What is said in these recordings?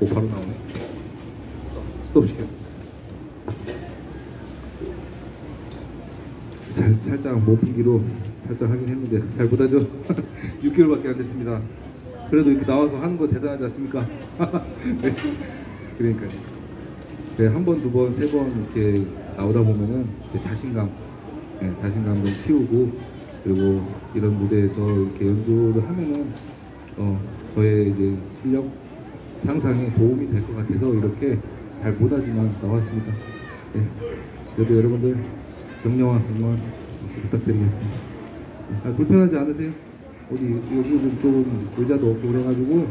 오 바로 나오네 시켰습니다 잘, 살짝 모피기로 살짝 하긴 했는데 잘 못하죠? 6개월밖에 안 됐습니다 그래도 이렇게 나와서 하는 거 대단하지 않습니까? 네. 그러니까요 네, 한 번, 두 번, 세 번 이렇게 나오다 보면은 자신감, 네, 자신감을 키우고 그리고 이런 무대에서 이렇게 연주를 하면은 어, 저의 이제 실력 향상에 도움이 될 것 같아서 이렇게 잘 못하지만 나왔습니다. 네, 그래도 여러분들 격려와 응원 부탁드리겠습니다. 아, 불편하지 않으세요? 어디 여기는 좀 의자도 없고 그래가지고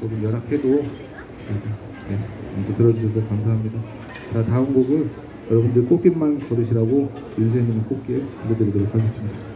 조금 열악해도 네, 이렇게 들어주셔서 감사합니다. 자 다음 곡은 여러분들 꽃길만 걸으시라고 윤수현님 꽃길 들려드리도록 하겠습니다.